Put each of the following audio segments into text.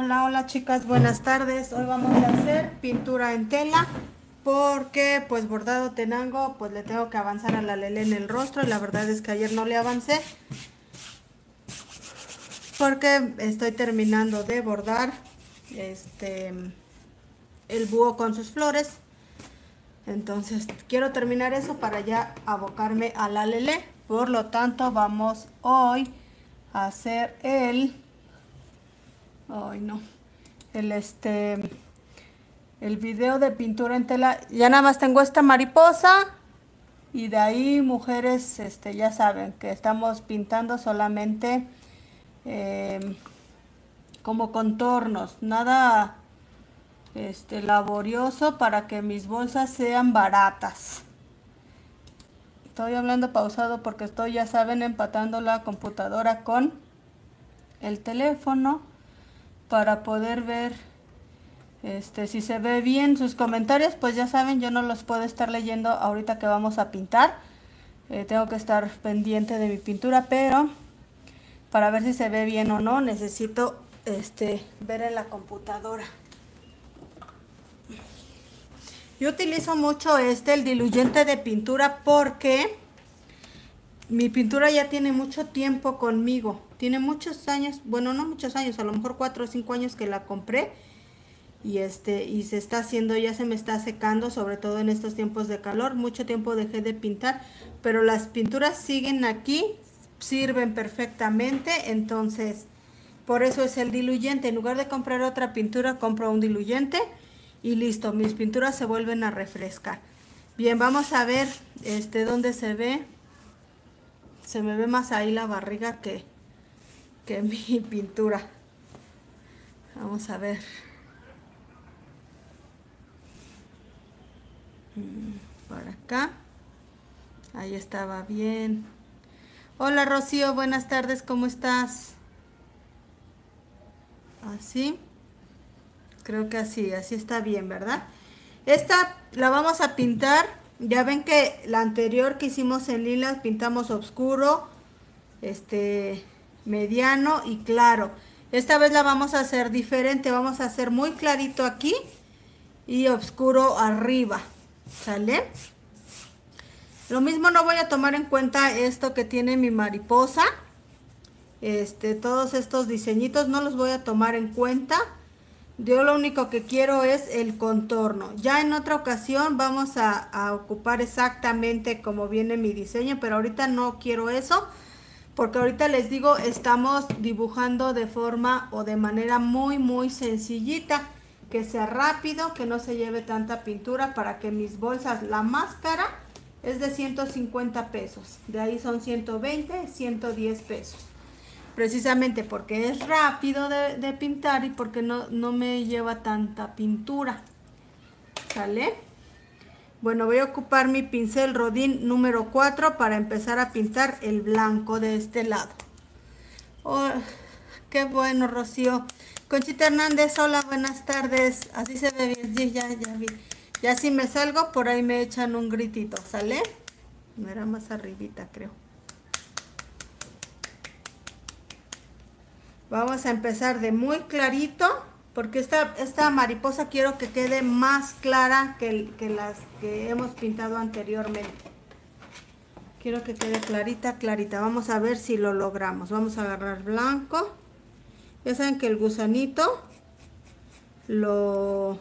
Hola, hola chicas, buenas tardes. Hoy vamos a hacer pintura en tela porque pues bordado tenango pues le tengo que avanzar a la lele en el rostro. Y la verdad es que ayer no le avancé porque estoy terminando de bordar este el búho con sus flores. Entonces quiero terminar eso para ya abocarme a la lele. Por lo tanto vamos hoy a hacer el Ay, no. El este. El video de pintura en tela. Ya nada más tengo esta mariposa. Y de ahí, mujeres, este, ya saben que estamos pintando solamente em, como contornos. Nada este, laborioso para que mis bolsas sean baratas. Estoy hablando pausado porque estoy, ya saben, empatando la computadora con el teléfono para poder ver este si se ve bien sus comentarios pues ya saben yo no los puedo estar leyendo ahorita que vamos a pintar. Eh, tengo que estar pendiente de mi pintura pero para ver si se ve bien o no necesito este ver en la computadora. Yo utilizo mucho este el diluyente de pintura porque mi pintura ya tiene mucho tiempo conmigo tiene muchos años, bueno, no muchos años, a lo mejor cuatro o cinco años que la compré. Y este, y se está haciendo, ya se me está secando, sobre todo en estos tiempos de calor. Mucho tiempo dejé de pintar, pero las pinturas siguen aquí, sirven perfectamente. Entonces, por eso es el diluyente. En lugar de comprar otra pintura, compro un diluyente y listo, mis pinturas se vuelven a refrescar. Bien, vamos a ver este dónde se ve. Se me ve más ahí la barriga que, que mi pintura. Vamos a ver. Mm, por acá. Ahí estaba bien. Hola Rocío, buenas tardes, ¿cómo estás? Así. Creo que así, así está bien, ¿verdad? Esta la vamos a pintar. Ya ven que la anterior que hicimos en lila pintamos oscuro. Este, mediano y claro. Esta vez la vamos a hacer diferente, vamos a hacer muy clarito aquí y oscuro arriba, ¿sale? Lo mismo no voy a tomar en cuenta esto que tiene mi mariposa. Este, todos estos diseñitos no los voy a tomar en cuenta. Yo lo único que quiero es el contorno. Ya en otra ocasión vamos a, a ocupar exactamente como viene mi diseño, pero ahorita no quiero eso porque ahorita les digo, estamos dibujando de forma o de manera muy, muy sencillita, que sea rápido, que no se lleve tanta pintura para que mis bolsas, la máscara es de 150 pesos, de ahí son 120, 110 pesos. Precisamente porque es rápido de, de pintar y porque no, no me lleva tanta pintura. ¿Sale? Bueno, voy a ocupar mi pincel Rodín número 4 para empezar a pintar el blanco de este lado. Oh, qué bueno, Rocío. Conchita Hernández, hola, buenas tardes. Así se ve bien, sí, ya, ya vi. Ya si me salgo, por ahí me echan un gritito, ¿sale? No era más arribita, creo. Vamos a empezar de muy clarito porque esta, esta mariposa quiero que quede más clara que, que las que hemos pintado anteriormente. Quiero que quede clarita, clarita. Vamos a ver si lo logramos. Vamos a agarrar blanco. Ya saben que el gusanito lo,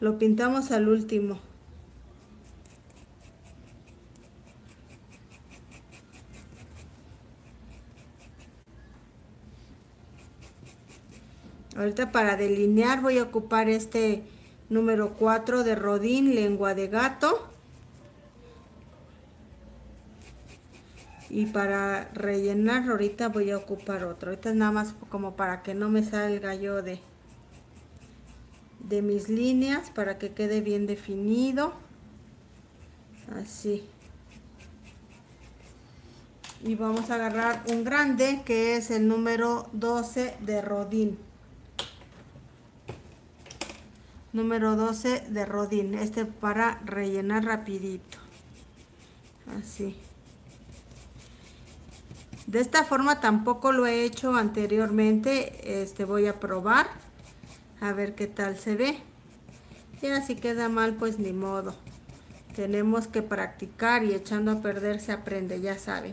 lo pintamos al último. Ahorita para delinear voy a ocupar este número 4 de Rodín, lengua de gato. Y para rellenar ahorita voy a ocupar otro. Ahorita es nada más como para que no me salga yo de, de mis líneas, para que quede bien definido. Así. Y vamos a agarrar un grande que es el número 12 de Rodín número 12 de Rodín. Este para rellenar rapidito. Así. De esta forma tampoco lo he hecho anteriormente. Este voy a probar. A ver qué tal se ve. Y así queda mal, pues ni modo. Tenemos que practicar y echando a perder se aprende, ya saben.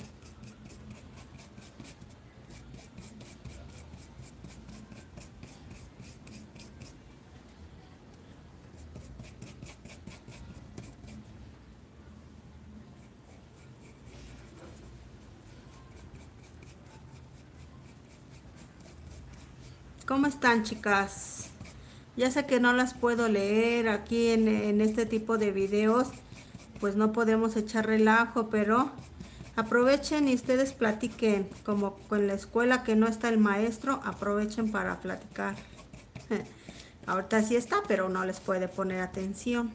¿Cómo están chicas? Ya sé que no las puedo leer aquí en, este tipo de videos, pues no podemos echar relajo, pero aprovechen y ustedes platiquen, como con la escuela que no está el maestro, aprovechen para platicar. Ahorita sí está, pero no les puede poner atención.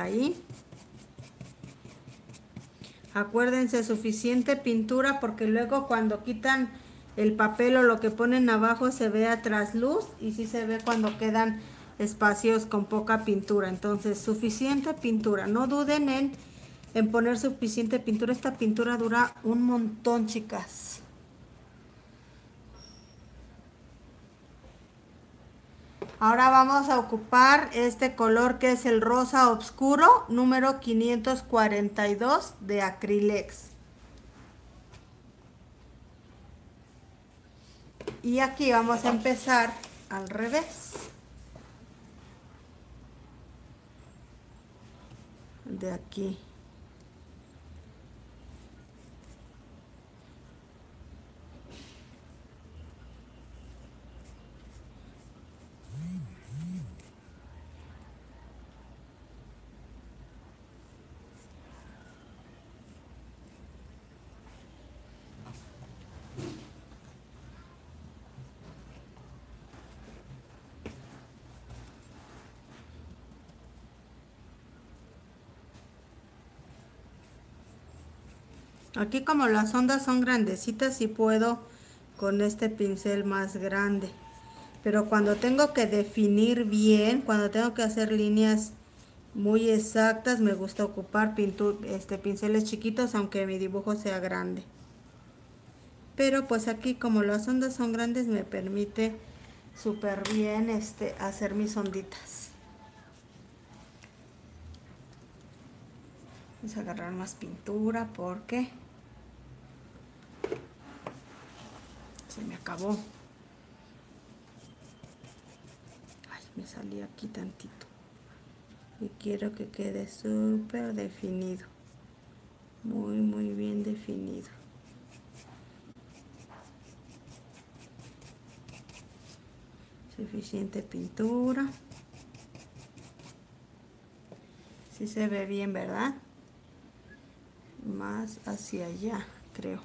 Ahí. Acuérdense suficiente pintura porque luego cuando quitan el papel o lo que ponen abajo se ve a trasluz y sí se ve cuando quedan espacios con poca pintura. Entonces suficiente pintura. No duden en, en poner suficiente pintura. Esta pintura dura un montón chicas Ahora vamos a ocupar este color que es el rosa oscuro, número 542 de Acrylex. Y aquí vamos a empezar al revés. De aquí. Aquí como las ondas son grandecitas y puedo con este pincel más grande. Pero cuando tengo que definir bien, cuando tengo que hacer líneas muy exactas, me gusta ocupar este, pinceles chiquitos aunque mi dibujo sea grande. Pero pues aquí como las ondas son grandes me permite súper bien este, hacer mis onditas. Vamos a agarrar más pintura porque se me acabó. Ay, me salí aquí tantito. Y quiero que quede súper definido. Muy, muy bien definido. Suficiente pintura. Si se ve bien, ¿verdad? Más hacia allá, creo.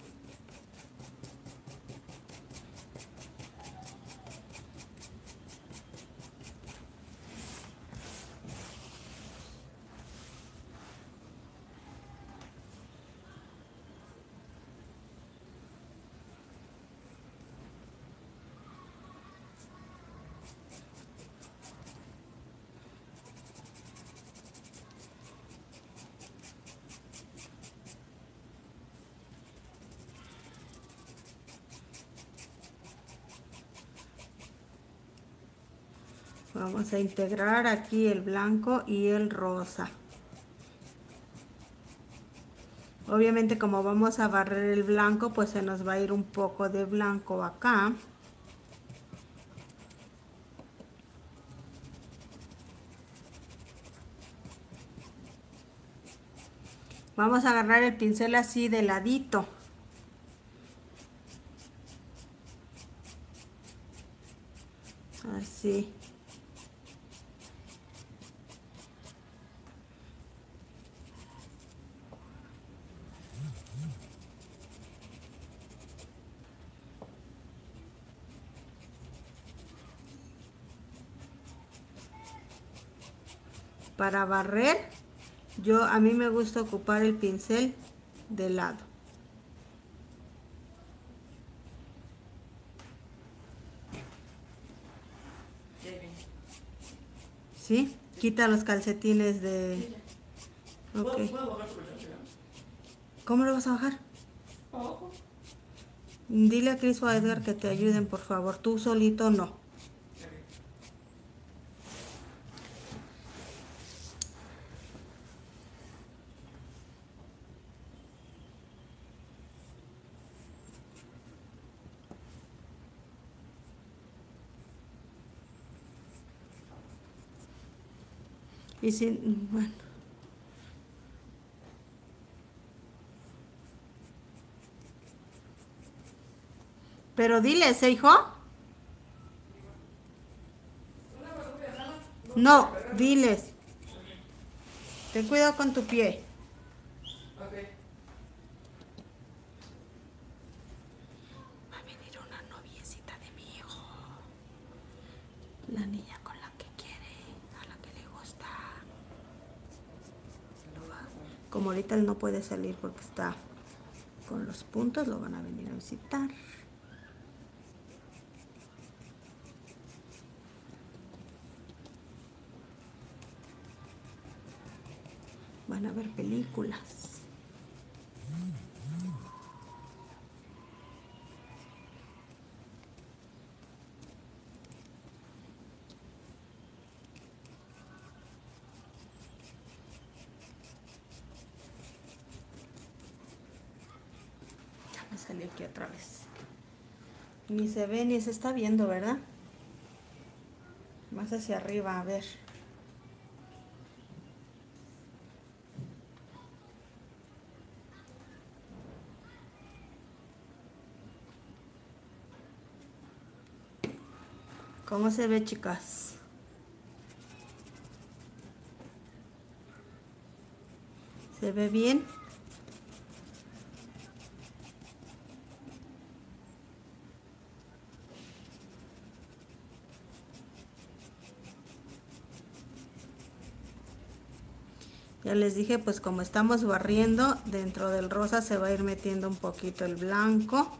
vamos a integrar aquí el blanco y el rosa. Obviamente como vamos a barrer el blanco pues se nos va a ir un poco de blanco acá. Vamos a agarrar el pincel así de ladito. Así Para barrer, yo a mí me gusta ocupar el pincel de lado. ¿Sí? Quita los calcetines de... ¿Cómo lo vas a bajar? Dile a Cris o a Edgar que te ayuden, por favor. Tú solito no. Y si, bueno. Pero diles, ¿eh, hijo? No, diles. Ten cuidado con tu pie. Ok. Va a venir una noviecita de mi hijo. La niña con la que quiere, a la que le gusta. Lo va- Como ahorita él no puede salir porque está con los puntos, lo van a venir a visitar. Van a ver películas. Ya me salí aquí otra vez. Ni se ve ni se está viendo, ¿verdad? Más hacia arriba, a ver. ¿Cómo se ve, chicas? ¿Se ve bien? Ya les dije, pues como estamos barriendo, dentro del rosa se va a ir metiendo un poquito el blanco.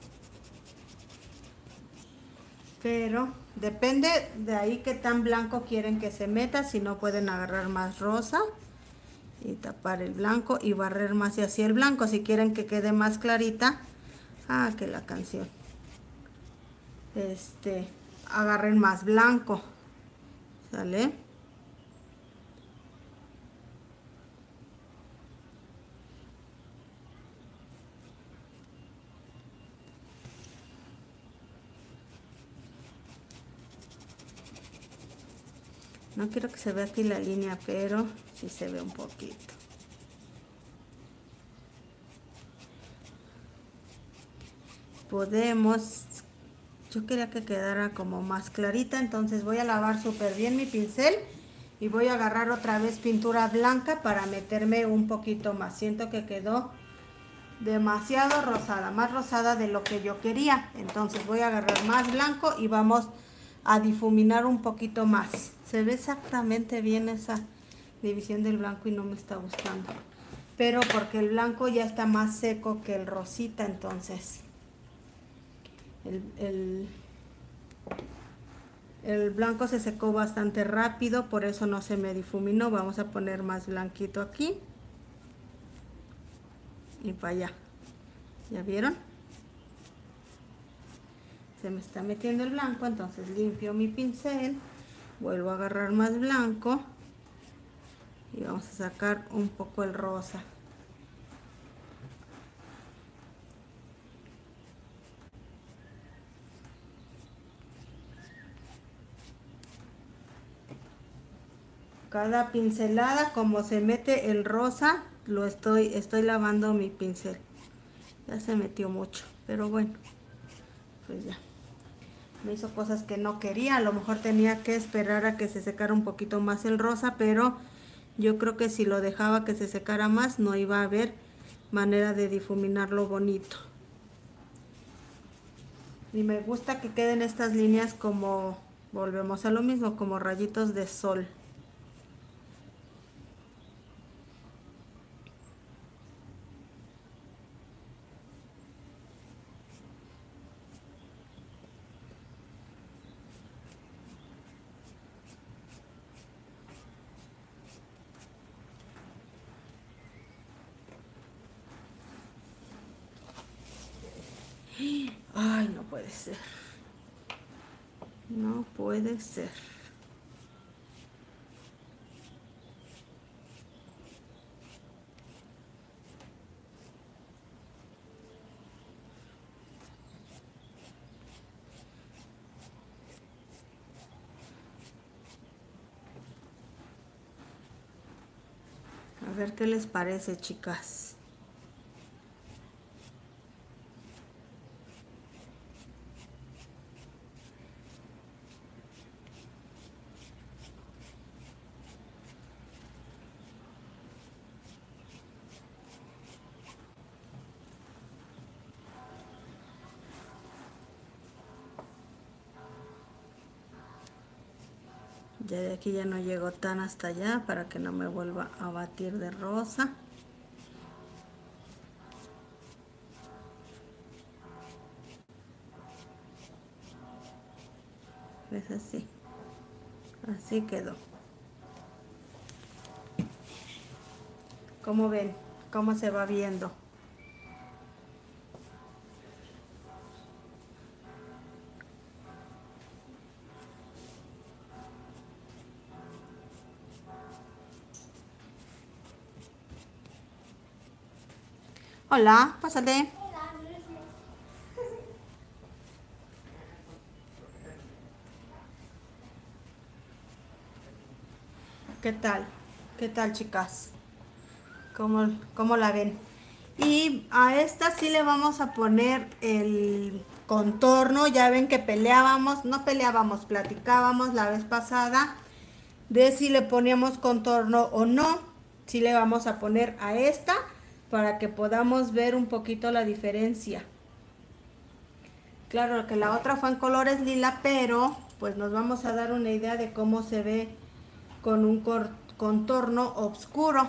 Pero depende de ahí qué tan blanco quieren que se meta, si no pueden agarrar más rosa y tapar el blanco y barrer más y así el blanco. Si quieren que quede más clarita, ah, que la canción. Este, agarren más blanco. ¿Sale? No quiero que se vea aquí la línea, pero sí se ve un poquito. Podemos, yo quería que quedara como más clarita, entonces voy a lavar súper bien mi pincel y voy a agarrar otra vez pintura blanca para meterme un poquito más. Siento que quedó demasiado rosada, más rosada de lo que yo quería. Entonces voy a agarrar más blanco y vamos a difuminar un poquito más. Se ve exactamente bien esa división del blanco y no me está gustando. Pero porque el blanco ya está más seco que el rosita, entonces el, el, el blanco se secó bastante rápido, por eso no se me difuminó. Vamos a poner más blanquito aquí y para allá. ¿Ya vieron? Se me está metiendo el blanco, entonces limpio mi pincel, vuelvo a agarrar más blanco y vamos a sacar un poco el rosa. Cada pincelada, como se mete el rosa, lo estoy, estoy lavando mi pincel. Ya se metió mucho, pero bueno, pues ya. Me hizo cosas que no quería, a lo mejor tenía que esperar a que se secara un poquito más el rosa, pero yo creo que si lo dejaba que se secara más, no iba a haber manera de difuminarlo bonito. Y me gusta que queden estas líneas como, volvemos a lo mismo, como rayitos de sol. puede ser. No puede ser. A ver qué les parece, chicas. De aquí ya no llego tan hasta allá para que no me vuelva a batir de rosa. Es así. Así quedó. ¿Cómo ven? ¿Cómo se va viendo? Hola, pásate. ¿Qué tal? ¿Qué tal, chicas? ¿Cómo, cómo la ven? Y a esta sí le vamos a poner el contorno. Ya ven que peleábamos, no peleábamos, platicábamos la vez pasada de si le poníamos contorno o no. Sí le vamos a poner a esta para que podamos ver un poquito la diferencia. Claro que la otra fue en colores lila, pero pues nos vamos a dar una idea de cómo se ve con un contorno oscuro,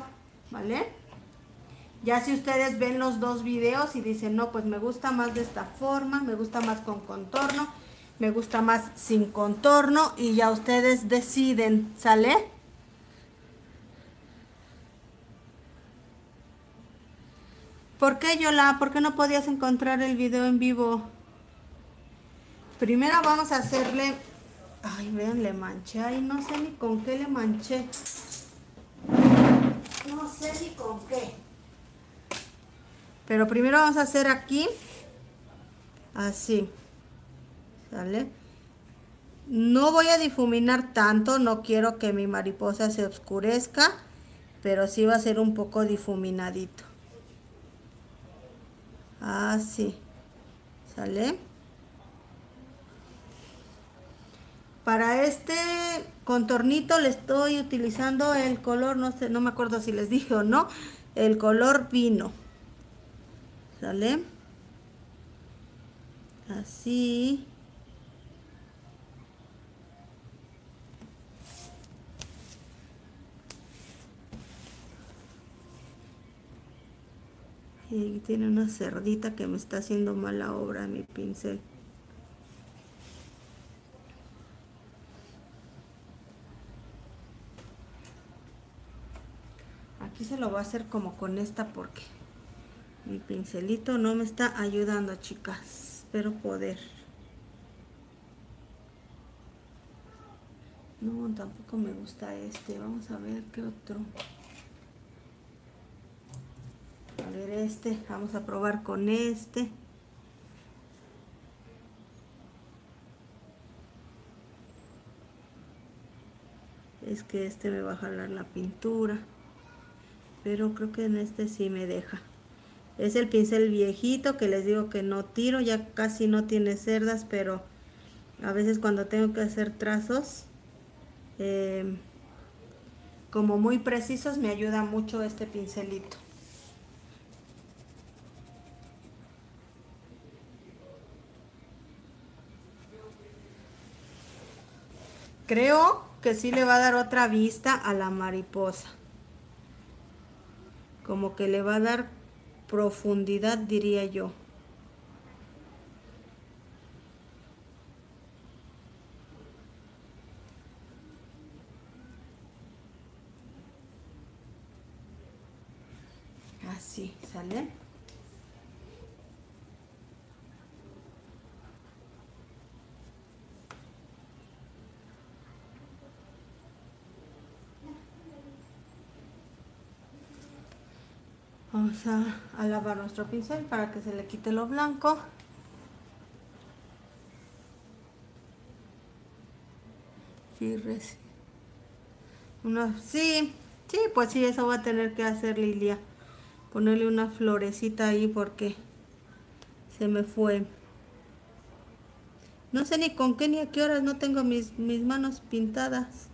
¿vale? Ya si ustedes ven los dos videos y dicen, no, pues me gusta más de esta forma, me gusta más con contorno, me gusta más sin contorno y ya ustedes deciden, ¿sale? ¿Por qué, Yola? ¿Por qué no podías encontrar el video en vivo? Primero vamos a hacerle... Ay, vean, le manché. Ay, no sé ni con qué le manché. No sé ni con qué. Pero primero vamos a hacer aquí. Así. ¿Sale? No voy a difuminar tanto. No quiero que mi mariposa se oscurezca. Pero sí va a ser un poco difuminadito. Así. ¿Sale? Para este contornito le estoy utilizando el color, no sé, no me acuerdo si les dije o no, el color vino. ¿Sale? Así. Y tiene una cerdita que me está haciendo mala obra mi pincel. Aquí se lo voy a hacer como con esta porque mi pincelito no me está ayudando, chicas. Espero poder. No, tampoco me gusta este. Vamos a ver qué otro. A ver este. Vamos a probar con este. Es que este me va a jalar la pintura. Pero creo que en este sí me deja. Es el pincel viejito que les digo que no tiro. Ya casi no tiene cerdas, pero a veces cuando tengo que hacer trazos eh, como muy precisos me ayuda mucho este pincelito. Creo que sí le va a dar otra vista a la mariposa. Como que le va a dar profundidad, diría yo. Así, ¿sale? A, lavar nuestro pincel para que se le quite lo blanco. Fíjese. Una, sí, sí, pues sí, eso va a tener que hacer Lilia. Ponerle una florecita ahí porque se me fue. No sé ni con qué ni a qué horas, no tengo mis, mis manos pintadas.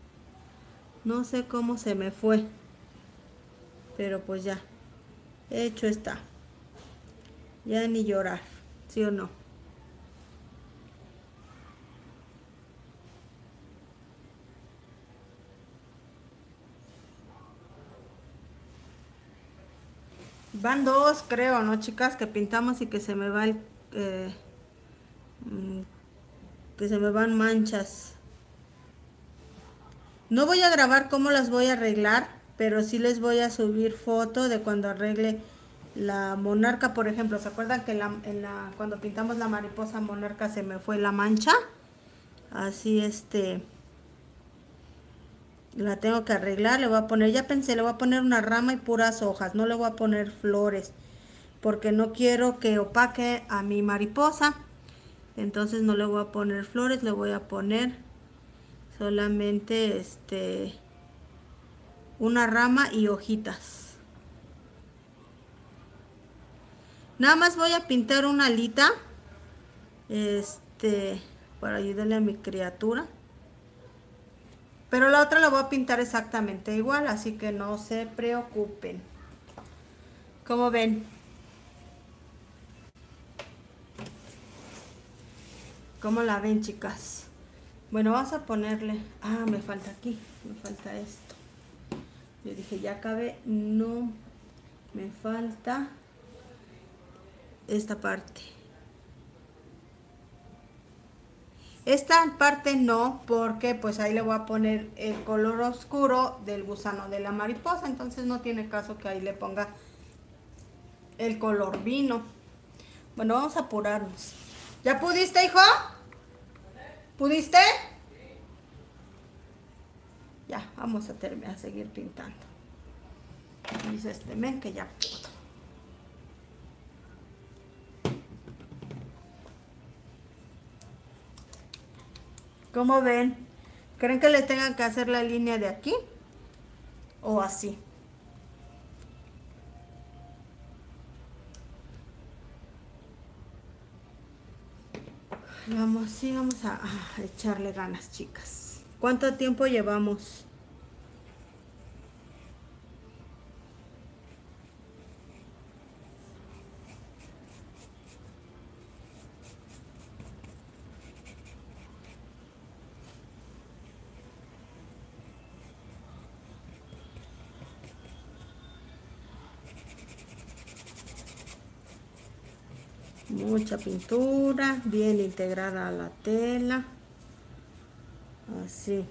No sé cómo se me fue. Pero pues ya. Hecho está. Ya ni llorar, ¿sí o no? Van dos, creo, ¿no, chicas? Que pintamos y que se me va el... eh, mm, que se me van manchas. No voy a grabar cómo las voy a arreglar, pero sí les voy a subir foto de cuando arregle la monarca, por ejemplo. ¿Se acuerdan que la- cuando pintamos la mariposa monarca se me fue la mancha? Así este... La tengo que arreglar, le voy a poner, ya pensé, le voy a poner una rama y puras hojas, no le voy a poner flores, porque no quiero que opaque a mi mariposa. Entonces no le voy a poner flores, le voy a poner solamente este una rama y hojitas. Nada más voy a pintar una alita este para ayudarle a mi criatura. Pero la otra la voy a pintar exactamente igual, así que no se preocupen. Como ven? ¿Cómo la ven, chicas? Bueno, vamos a ponerle... Ah, me falta aquí, me falta esto. Yo dije, ya acabé. No, me falta esta parte. Esta parte no, porque pues ahí le voy a poner el color oscuro del gusano de la mariposa, entonces no tiene caso que ahí le ponga el color vino. Bueno, vamos a apurarnos. ¿Ya pudiste, hijo? ¿Pudiste? Ya, vamos a terminar a seguir pintando. Dice este men que ya pudo. ¿Cómo ven? ¿Creen que les tengan que hacer la línea de aquí? ¿O así? Vamos, sí, vamos a, a echarle ganas, chicas. ¿Cuánto tiempo llevamos? Mucha pintura, bien integrada a la tela. Así.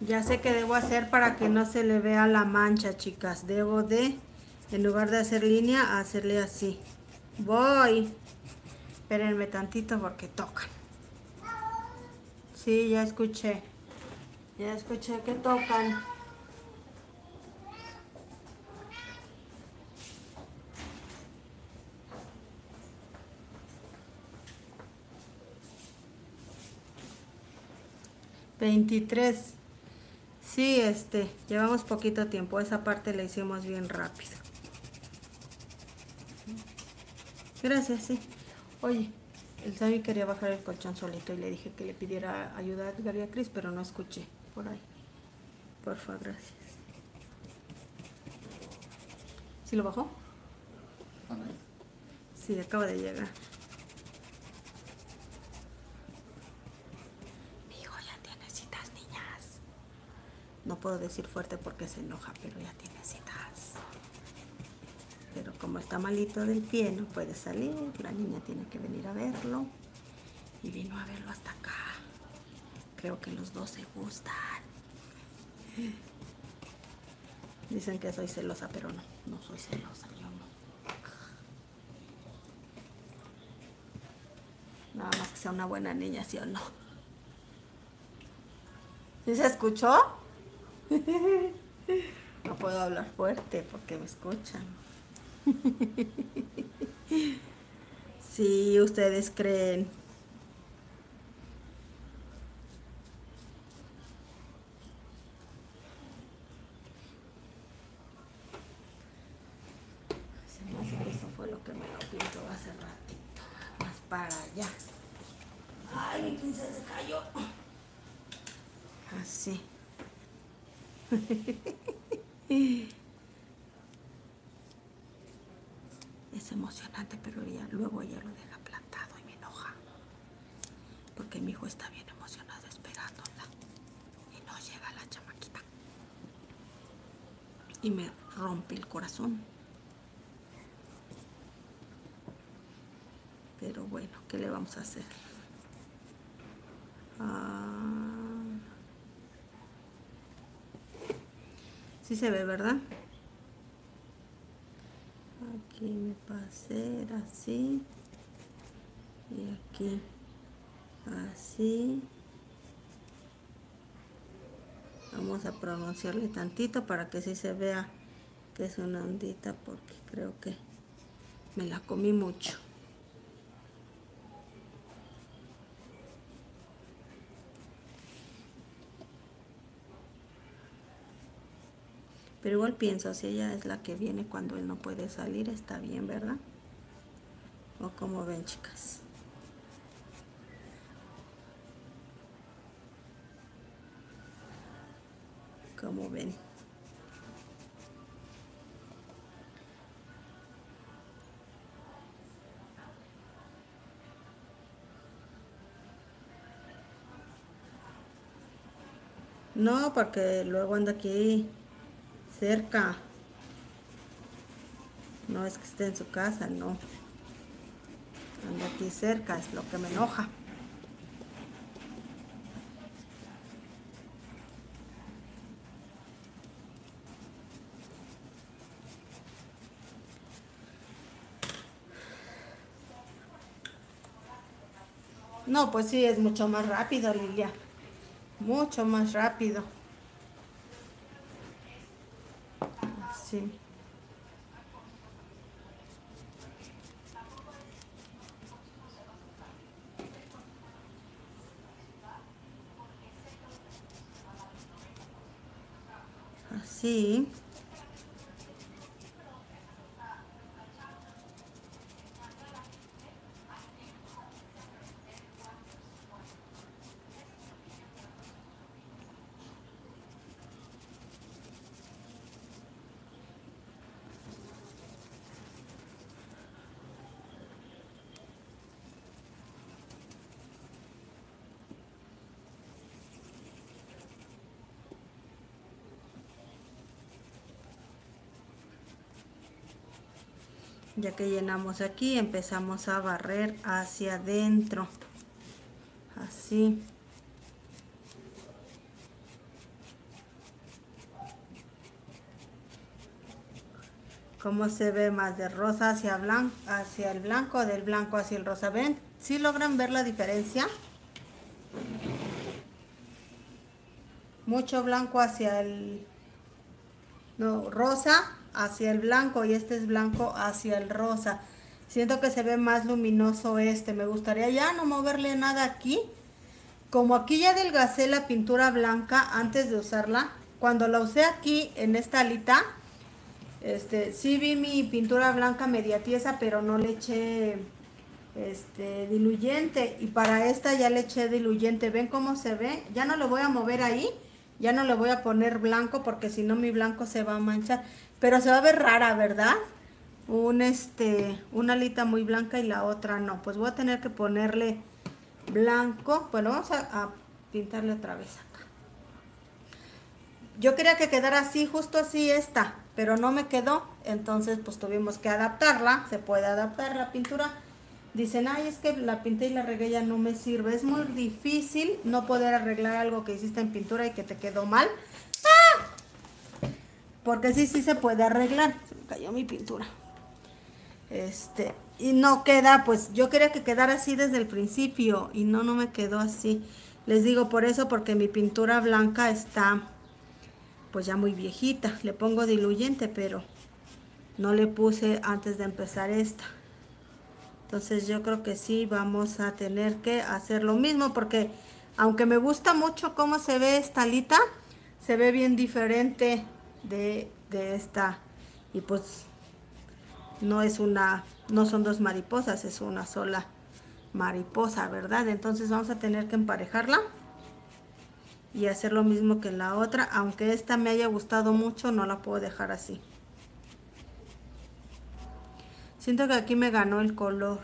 Ya sé que debo hacer para que no se le vea la mancha, chicas. Debo de, en lugar de hacer línea, hacerle así. Voy. Espérenme tantito porque tocan. Sí, ya escuché. Ya escuché que tocan. Veintitrés. Sí, este, llevamos poquito tiempo. Esa parte la hicimos bien rápido. Gracias, sí. Oye, el Sammy quería bajar el colchón solito y le dije que le pidiera ayuda a Edgar y a Cris, pero no escuché por ahí. Porfa, gracias. ¿Sí lo bajó? Sí, acaba de llegar. Mi hijo ya tiene citas, niñas. No puedo decir fuerte porque se enoja, pero ya tiene citas. Pero como está malito del pie, no puede salir. La niña tiene que venir a verlo. Y vino a verlo hasta acá. Creo que los dos se gustan. Dicen que soy celosa, pero no, no soy celosa, yo no. Nada más que sea una buena niña, ¿sí o no? ¿Sí se escuchó? No puedo hablar fuerte porque me escuchan. Sí, ustedes creen. Se me hace que eso fue lo que me lo pintó hace ratito. Más para allá. Ay, mi pincel se cayó. Así. Es emocionante, pero ella, luego ella lo deja plantado y me enoja. Porque mi hijo está bien emocionado esperándola. Y no llega la chamaquita. Y me rompe el corazón. Pero bueno, ¿qué le vamos a hacer? Ah, sí se ve, ¿verdad? Aquí me pasé así. Y aquí así. Vamos a pronunciarle tantito para que sí se vea que es una ondita porque creo que me la comí mucho. Pero igual pienso, si ella es la que viene cuando él no puede salir, está bien, ¿verdad? ¿O como ven, chicas? Como ven. No, porque luego anda aquí cerca. No es que esté en su casa, no. Anda aquí cerca, es lo que me enoja. No, pues sí, es mucho más rápido, Lilia. Mucho más rápido. Sí. Así. Ya que llenamos aquí empezamos a barrer hacia adentro. Así. Cómo se ve más de rosa hacia blanco hacia el blanco del blanco hacia el rosa. Ven si logran ver la diferencia mucho blanco hacia el no, rosa hacia el blanco y este es blanco hacia el rosa. Siento que se ve más luminoso este. Me gustaría ya no moverle nada aquí. Como aquí ya adelgacé la pintura blanca antes de usarla. Cuando la usé aquí en esta alita, este, sí vi mi pintura blanca media tiesa, pero no le eché este, diluyente. Y para esta ya le eché diluyente. ¿Ven cómo se ve? Ya no lo voy a mover ahí. Ya no le voy a poner blanco porque si no mi blanco se va a manchar. Pero se va a ver rara, ¿verdad? Un este, una alita muy blanca y la otra no. Pues voy a tener que ponerle blanco. Bueno, vamos a, a pintarle otra vez acá. Yo quería que quedara así, justo así esta. pero no me quedó, entonces pues tuvimos que adaptarla, se puede adaptar la pintura. Dicen, ay, es que la pinté y la regué ya no me sirve. Es muy difícil no poder arreglar algo que hiciste en pintura y que te quedó mal. ¡Ah! Porque sí, sí se puede arreglar. Se me cayó mi pintura. Este, y no queda, pues yo quería que quedara así desde el principio y no, no me quedó así. Les digo por eso, porque mi pintura blanca está pues ya muy viejita. Le pongo diluyente, pero no le puse antes de empezar esta. Entonces yo creo que sí vamos a tener que hacer lo mismo porque aunque me gusta mucho cómo se ve esta alita, se ve bien diferente de, de esta. Y pues no es una, no son dos mariposas, es una sola mariposa, ¿verdad? Entonces vamos a tener que emparejarla y hacer lo mismo que la otra aunque esta me haya gustado mucho no la puedo dejar así siento que aquí me ganó el color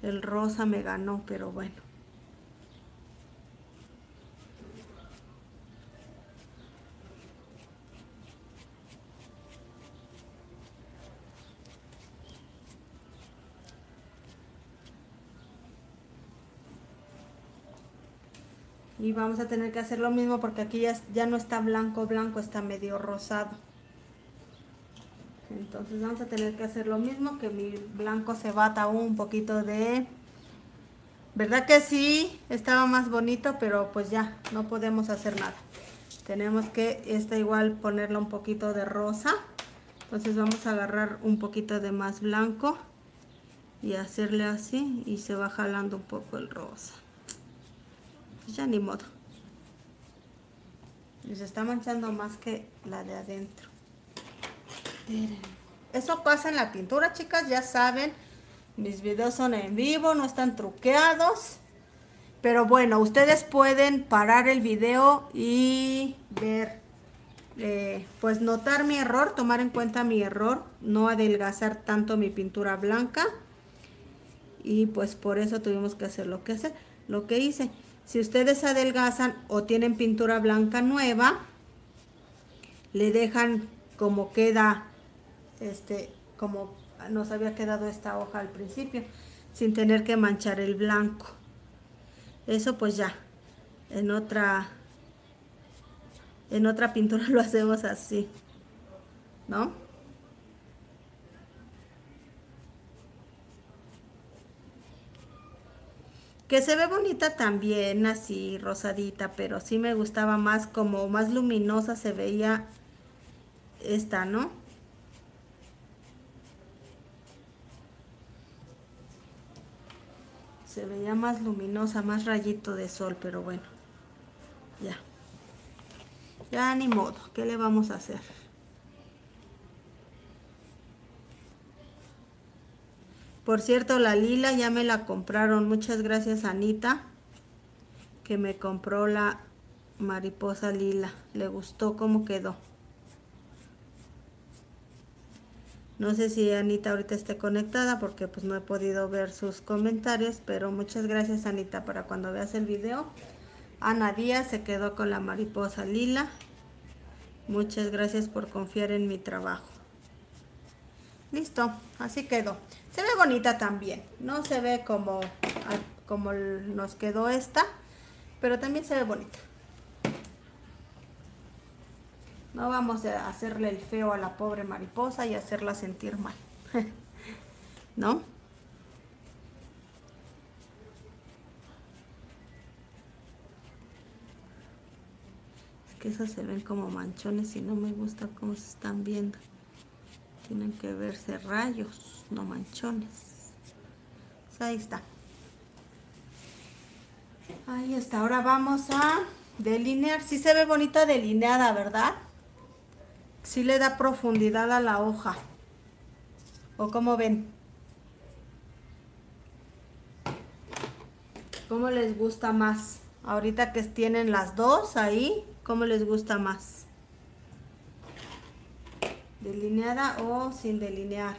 el rosa me ganó pero bueno y vamos a tener que hacer lo mismo porque aquí ya, ya no está blanco blanco está medio rosado. Entonces vamos a tener que hacer lo mismo que mi blanco se bata un poquito de verdad que sí estaba más bonito pero pues ya no podemos hacer nada. Tenemos que esta igual ponerle un poquito de rosa. Entonces vamos a agarrar un poquito de más blanco y hacerle así y se va jalando un poco el rosa ya ni modo. Y se está manchando más que la de adentro. Eso pasa en la pintura, chicas, ya saben. Mis videos son en vivo, no están truqueados. Pero bueno, ustedes pueden parar el video y ver, eh, pues notar mi error, tomar en cuenta mi error, no adelgazar tanto mi pintura blanca. Y pues por eso tuvimos que hacer lo que hacer, lo que hice. Si ustedes adelgazan o tienen pintura blanca nueva, le dejan como queda, este, como nos había quedado esta hoja al principio, sin tener que manchar el blanco. Eso pues ya, en otra, en otra pintura lo hacemos así, ¿no? Que se ve bonita también así rosadita pero sí me gustaba más como más luminosa se veía esta no se veía más luminosa más rayito de sol pero bueno ya. Ya ni modo qué le vamos a hacer Por cierto, la lila ya me la compraron. Muchas gracias, Anita, que me compró la mariposa lila. Le gustó cómo quedó. No sé si Anita ahorita esté conectada porque pues no he podido ver sus comentarios, pero muchas gracias Anita para cuando veas el video. Ana Díaz se quedó con la mariposa lila. Muchas gracias por confiar en mi trabajo. Listo, así quedó. Se ve bonita también. No se ve como, como nos quedó esta, pero también se ve bonita. No vamos a hacerle el feo a la pobre mariposa y hacerla sentir mal. ¿No? Es que esas se ven como manchones y no me gusta cómo se están viendo. Tienen que verse rayos, no manchones. Ahí está. Ahí está. Ahora vamos a delinear. Sí se ve bonita delineada, ¿verdad? Sí le da profundidad a la hoja. ¿O cómo ven? ¿Cómo les gusta más? Ahorita que tienen las dos ahí, ¿cómo les gusta más? Delineada o sin delinear.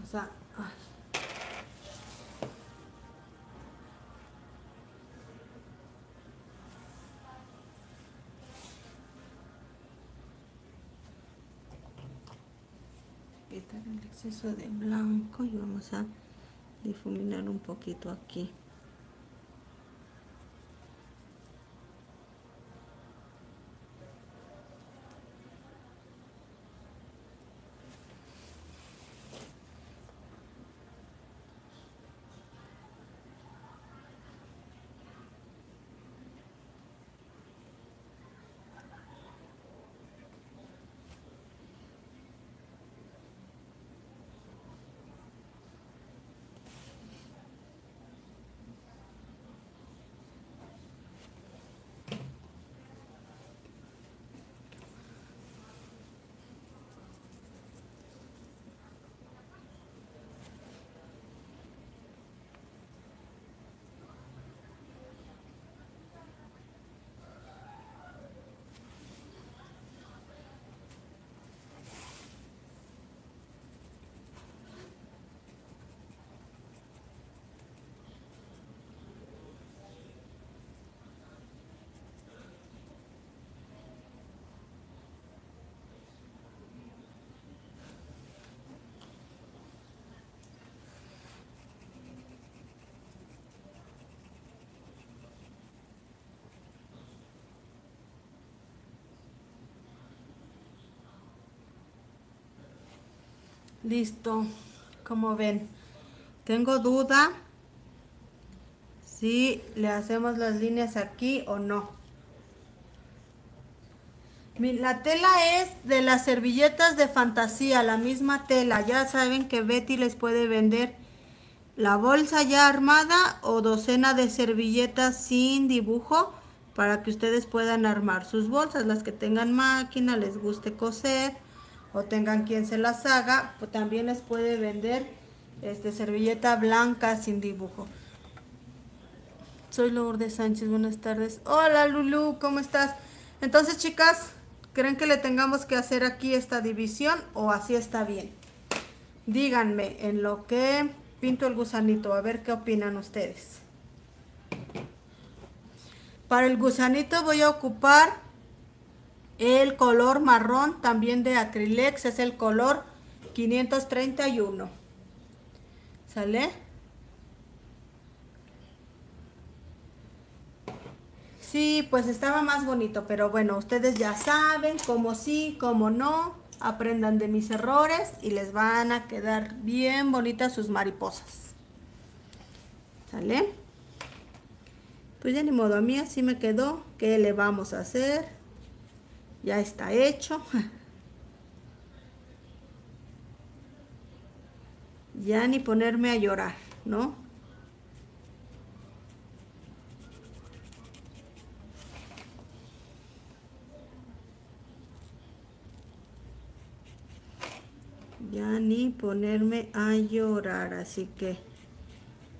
Vamos a... quitar el exceso de blanco y vamos a difuminar un poquito aquí Listo, como ven, tengo duda si le hacemos las líneas aquí o no. La tela es de las servilletas de fantasía, la misma tela. Ya saben que Betty les puede vender la bolsa ya armada o docena de servilletas sin dibujo para que ustedes puedan armar sus bolsas, las que tengan máquina, les guste coser o tengan quien se las haga, pues también les puede vender este servilleta blanca sin dibujo. Soy Lourdes Sánchez, buenas tardes. Hola Lulu, ¿cómo estás? Entonces, chicas, ¿creen que le tengamos que hacer aquí esta división o así está bien? Díganme en lo que pinto el gusanito, a ver qué opinan ustedes. Para el gusanito voy a ocupar el color marrón, también de Acrylex, es el color 531. ¿Sale? Sí, pues estaba más bonito, pero bueno, ustedes ya saben cómo sí, cómo no. Aprendan de mis errores y les van a quedar bien bonitas sus mariposas. ¿Sale? Pues ya ni modo, a mí así me quedó. ¿Qué le vamos a hacer? Ya está hecho. Ya ni ponerme a llorar, ¿no? Ya ni ponerme a llorar, así que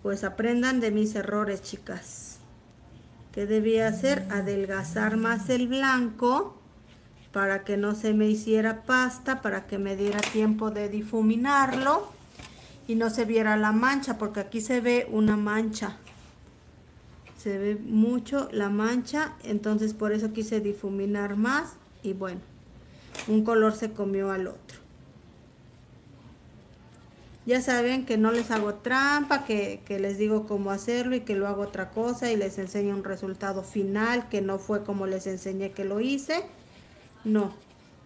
pues aprendan de mis errores, chicas. ¿Qué debía hacer? Adelgazar más el blanco para que no se me hiciera pasta, para que me diera tiempo de difuminarlo y no se viera la mancha, porque aquí se ve una mancha. Se ve mucho la mancha, entonces por eso quise difuminar más y bueno, un color se comió al otro. Ya saben que no les hago trampa, que, que, les digo cómo hacerlo y que lo hago otra cosa y les enseño un resultado final que no fue como les enseñé que lo hice. No,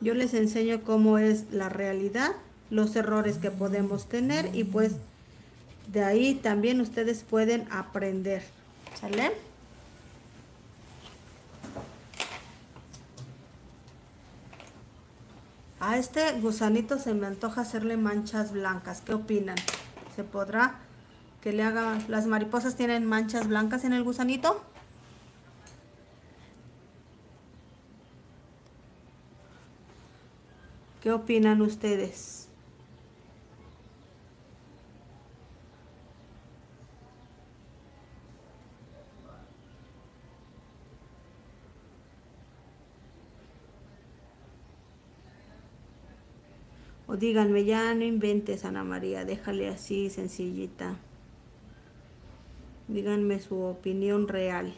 yo les enseño cómo es la realidad, los errores que podemos tener y pues de ahí también ustedes pueden aprender. ¿Sale? A este gusanito se me antoja hacerle manchas blancas. ¿Qué opinan? ¿Se podrá que le haga... ¿Las mariposas tienen manchas blancas en el gusanito? ¿Qué opinan ustedes? O díganme, ya no inventes, Ana María, déjale así, sencillita. Díganme su opinión real.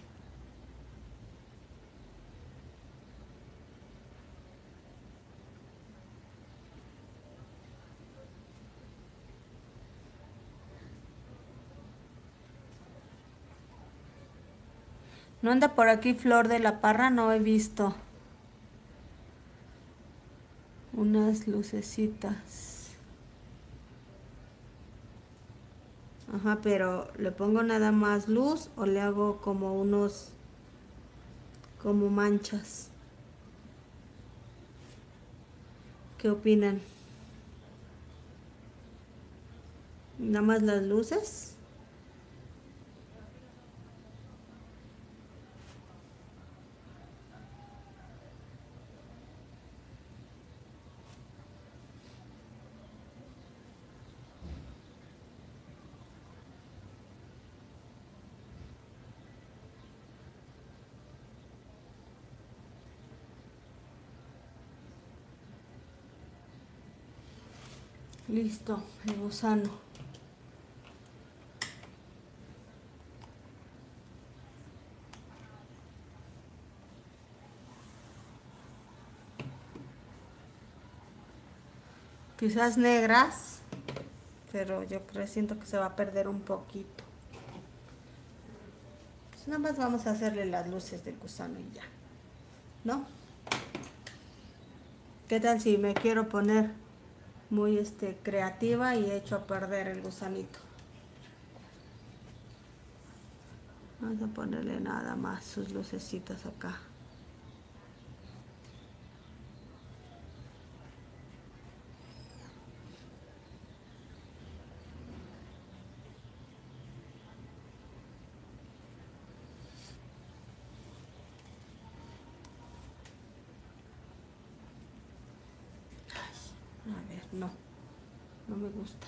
¿No anda por aquí Flor de la Parra? No he visto. Unas lucecitas. Ajá, pero ¿le pongo nada más luz o le hago como unos... como manchas? ¿Qué opinan? ¿Nada más las luces? Listo, el gusano. Quizás negras, pero yo creo siento que se va a perder un poquito. Pues nada más vamos a hacerle las luces del gusano y ya. ¿No? ¿Qué tal si me quiero poner muy este, creativa y hecho a perder el gusanito. Vamos a ponerle nada más sus lucecitas acá. A ver, no, no me gusta.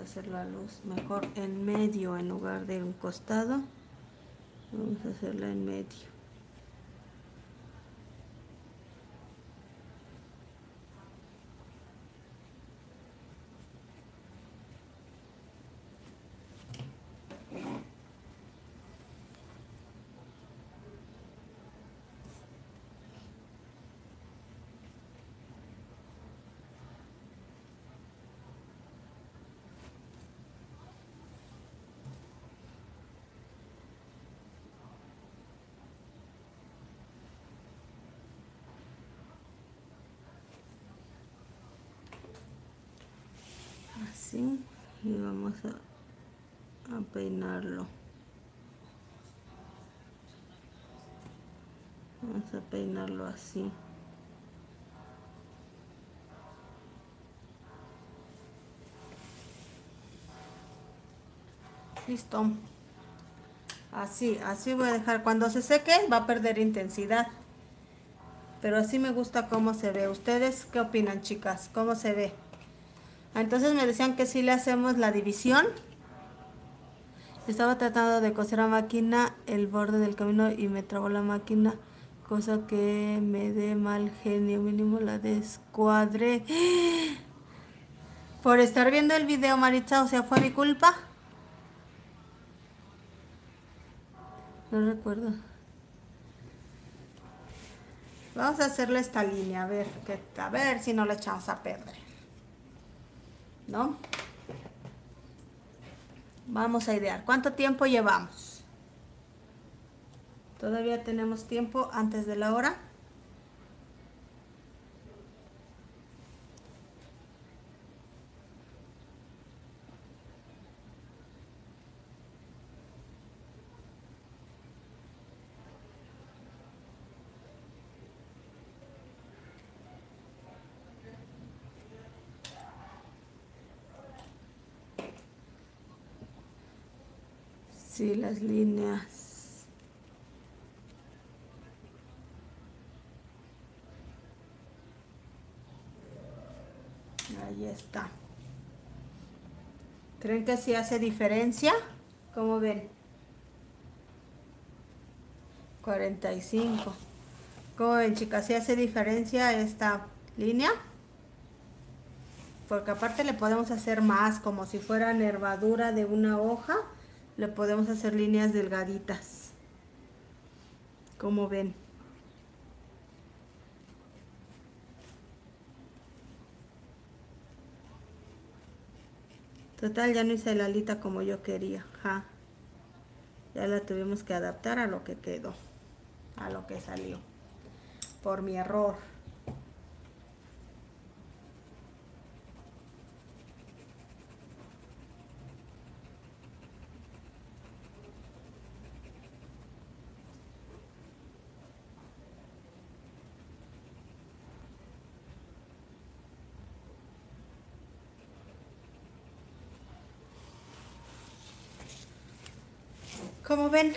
Hacer la luz mejor en medio en lugar de un costado. Vamos a hacerla en medio. Y vamos a, a peinarlo. Vamos a peinarlo así. Listo. Así así voy a dejar. Cuando se seque va a perder intensidad. Pero así me gusta cómo se ve. Ustedes qué opinan chicas cómo se ve entonces me decían que si le hacemos la división. Estaba tratando de coser a máquina el borde del camino y me trabó la máquina, cosa que me dé mal genio, mínimo la descuadré. Por estar viendo el video, Maritza, o sea, fue mi culpa. No recuerdo. Vamos a hacerle esta línea, a ver, que, a ver si no le echamos a perder. ¿No? Vamos a idear. ¿Cuánto tiempo llevamos? Todavía tenemos tiempo antes de la hora. Las líneas. Ahí está. ¿Creen que sí hace diferencia? ¿Cómo ven? 45. ¿Cómo ven, chicas? ¿Sí hace diferencia esta línea? porque aparte le podemos hacer más, como si fuera nervadura de una hoja, le podemos hacer líneas delgaditas. Como ven. Total, ya no hice la alita como yo quería. Ja. Ya la tuvimos que adaptar a lo que quedó, a lo que salió. Por mi error. Como ven,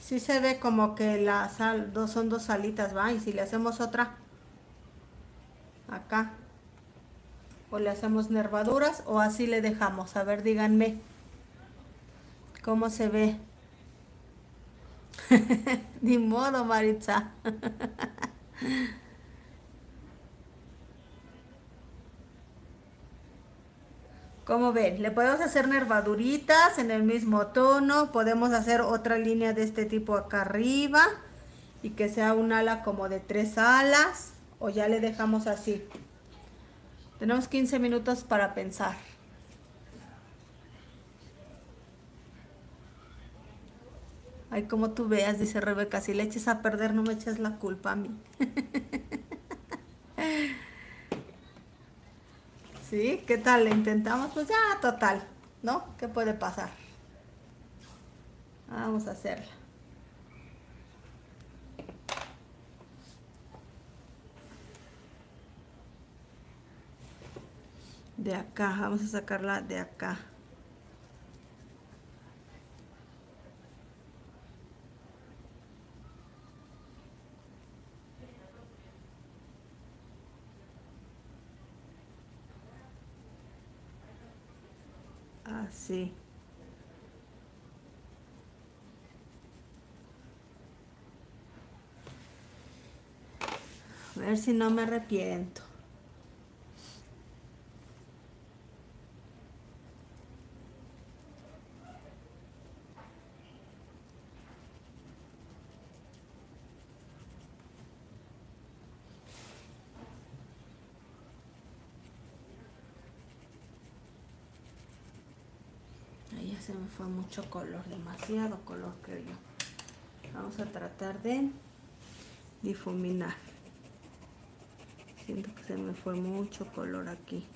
sí se ve como que las sal, dos, son dos alitas, ¿va? Y si le hacemos otra acá, o le hacemos nervaduras, o así le dejamos. A ver, díganme cómo se ve. Ni modo, Maritza. Como ven, le podemos hacer nervaduritas en el mismo tono. Podemos hacer otra línea de este tipo acá arriba. Y que sea un ala como de tres alas. O ya le dejamos así. Tenemos 15 minutos para pensar. Ay, como tú veas, dice Rebeca, si le eches a perder no me eches la culpa a mí. ¿Sí? ¿Qué tal? ¿Le intentamos? Pues ya, total, ¿no? ¿Qué puede pasar? Vamos a hacerla. De acá, vamos a sacarla de acá. Así. A ver si no me arrepiento. Fue mucho color, demasiado color creo yo. Vamos a tratar de difuminar. Siento que se me fue mucho color aquí.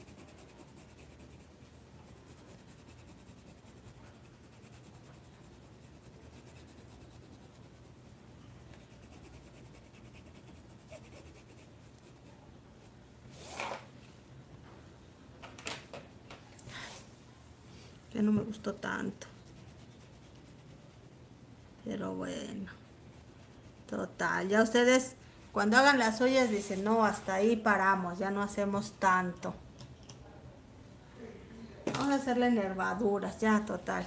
Tanto. Pero bueno. Total, ya ustedes cuando hagan las ollas dicen, no, hasta ahí paramos, ya no hacemos tanto. Vamos a hacerle nervaduras, ya, total.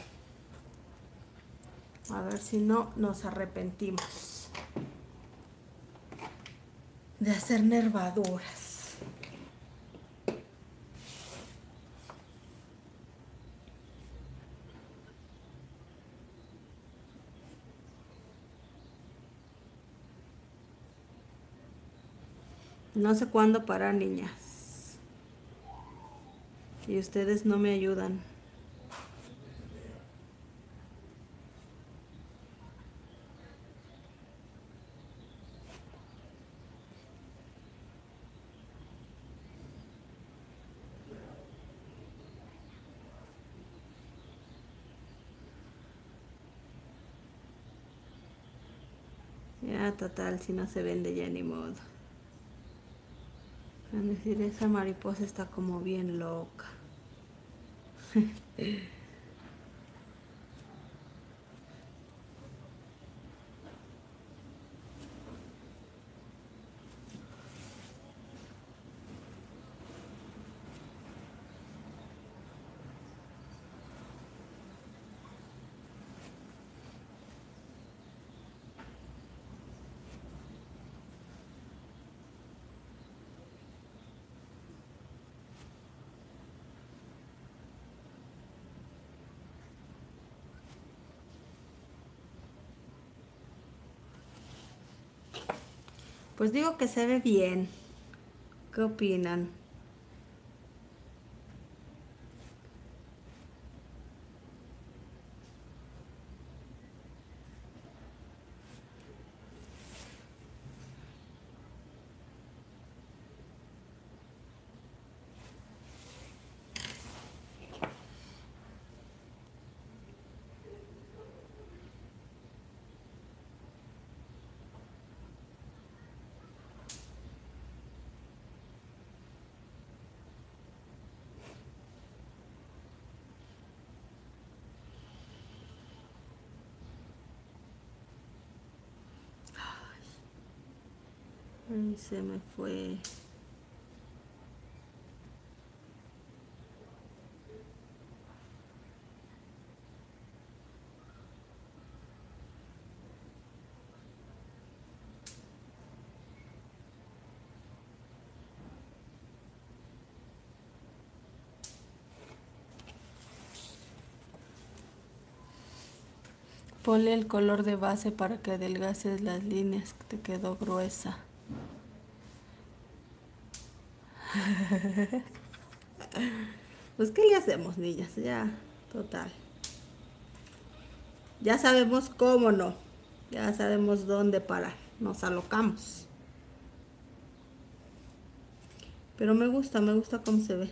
A ver si no nos arrepentimos de hacer nervaduras. No sé cuándo parar, niñas. Y ustedes no me ayudan. Ya, total, si no se vende ya ni modo. Van decir, esa mariposa está como bien loca. Pues digo que se ve bien. ¿Qué opinan? Ay, se me fue. Ponle el color de base para que adelgaces las líneas, que te quedó gruesa. Pues, ¿qué le hacemos, niñas? Ya, total. Ya sabemos cómo no. Ya sabemos dónde parar. Nos alocamos. Pero me gusta, me gusta cómo se ve.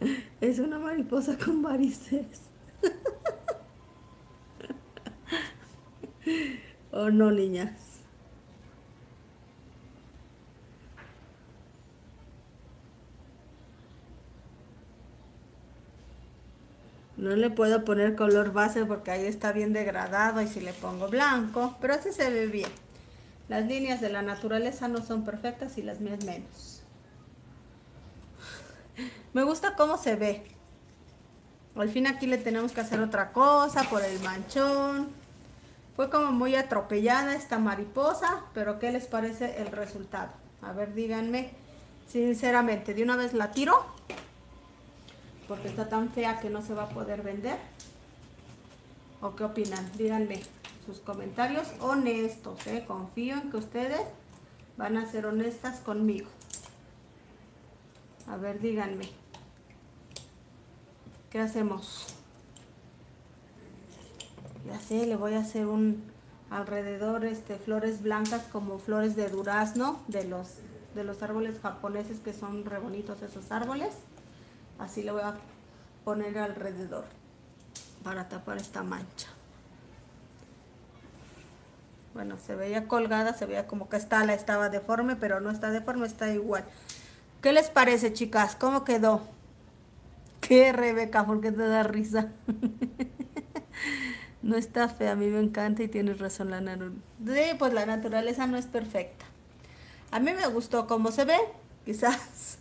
Es una mariposa con varices. ¿O no, niñas? No le puedo poner color base porque ahí está bien degradado y si le pongo blanco, pero así se ve bien. Las líneas de la naturaleza no son perfectas y las mías menos. Me gusta cómo se ve. Al fin aquí le tenemos que hacer otra cosa por el manchón. Fue como muy atropellada esta mariposa, pero ¿qué les parece el resultado? A ver, díganme sinceramente, ¿de una vez la tiro? Porque está tan fea que no se va a poder vender. ¿O qué opinan? Díganme sus comentarios honestos, ¿eh? Confío en que ustedes van a ser honestas conmigo. A ver, díganme. ¿Qué hacemos? Ya sé, le voy a hacer un alrededor este flores blancas como flores de durazno de los de los árboles japoneses que son re bonitos esos árboles así le voy a poner alrededor para tapar esta mancha bueno se veía colgada se veía como que esta la estaba deforme pero no está deforme está igual ¿qué les parece chicas? ¿cómo quedó? ¿qué Rebeca? ¿por qué te da risa? No está fea, a mí me encanta y tienes razón la naturaleza. pues la naturaleza no es perfecta. A mí me gustó cómo se ve. Quizás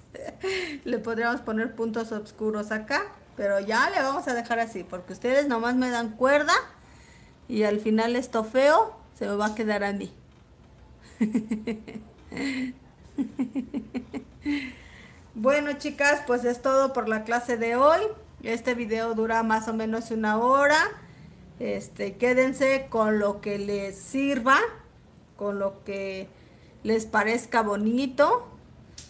le podríamos poner puntos oscuros acá, pero ya le vamos a dejar así, porque ustedes nomás me dan cuerda y al final esto feo se me va a quedar a mí. Bueno chicas, pues es todo por la clase de hoy. Este video dura más o menos una hora. Este, quédense con lo que les sirva, con lo que les parezca bonito.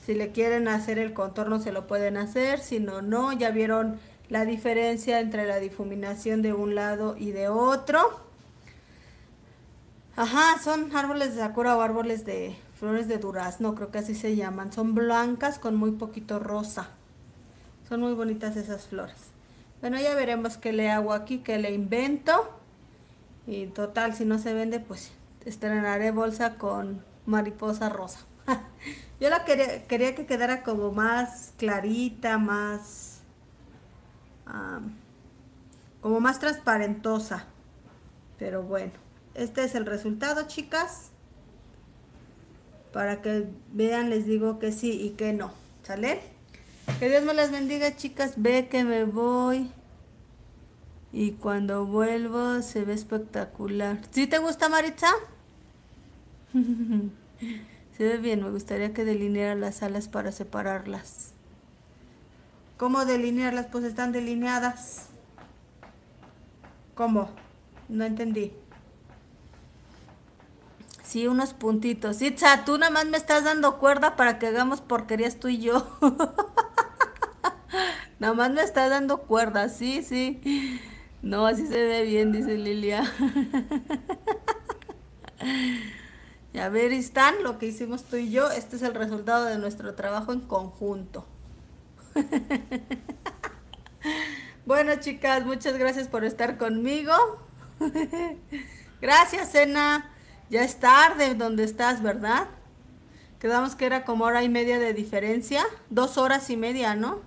Si le quieren hacer el contorno se lo pueden hacer, si no, no. Ya vieron la diferencia entre la difuminación de un lado y de otro. Ajá, son árboles de sakura o árboles de flores de durazno, creo que así se llaman. Son blancas con muy poquito rosa. Son muy bonitas esas flores. Bueno, ya veremos qué le hago aquí, qué le invento. Y total, si no se vende, pues estrenaré bolsa con mariposa rosa. Yo la quería, quería que quedara como más clarita, más... como más transparentosa. Pero bueno, este es el resultado, chicas. Para que vean, les digo que sí y que no. ¿Sale? Que Dios me las bendiga, chicas. Ve que me voy. Y cuando vuelvo se ve espectacular. ¿Sí te gusta, Maritza? se ve bien. Me gustaría que delineara las alas para separarlas. ¿Cómo delinearlas? Pues están delineadas. ¿Cómo? No entendí. Sí, unos puntitos. Itza, tú nada más me estás dando cuerda para que hagamos porquerías tú y yo. nada más me estás dando cuerda, sí, sí. No, así se ve bien, dice Lilia. y a ver, están lo que hicimos tú y yo. Este es el resultado de nuestro trabajo en conjunto. bueno, chicas, muchas gracias por estar conmigo. gracias, Ena. Ya es tarde donde estás, ¿verdad? Quedamos que era como hora y media de diferencia. Dos horas y media, ¿no?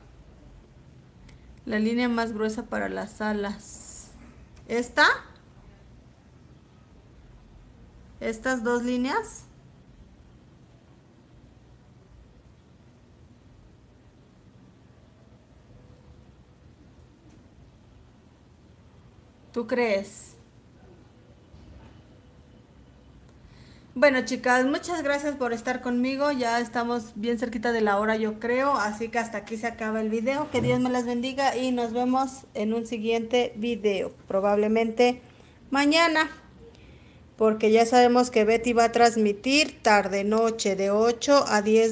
La línea más gruesa para las alas. ¿Esta? ¿Estas dos líneas? ¿Tú crees? Bueno, chicas, muchas gracias por estar conmigo. Ya estamos bien cerquita de la hora, yo creo. Así que hasta aquí se acaba el video. Que Dios me las bendiga y nos vemos en un siguiente video. Probablemente mañana. Porque ya sabemos que Betty va a transmitir tarde-noche de 8 a 10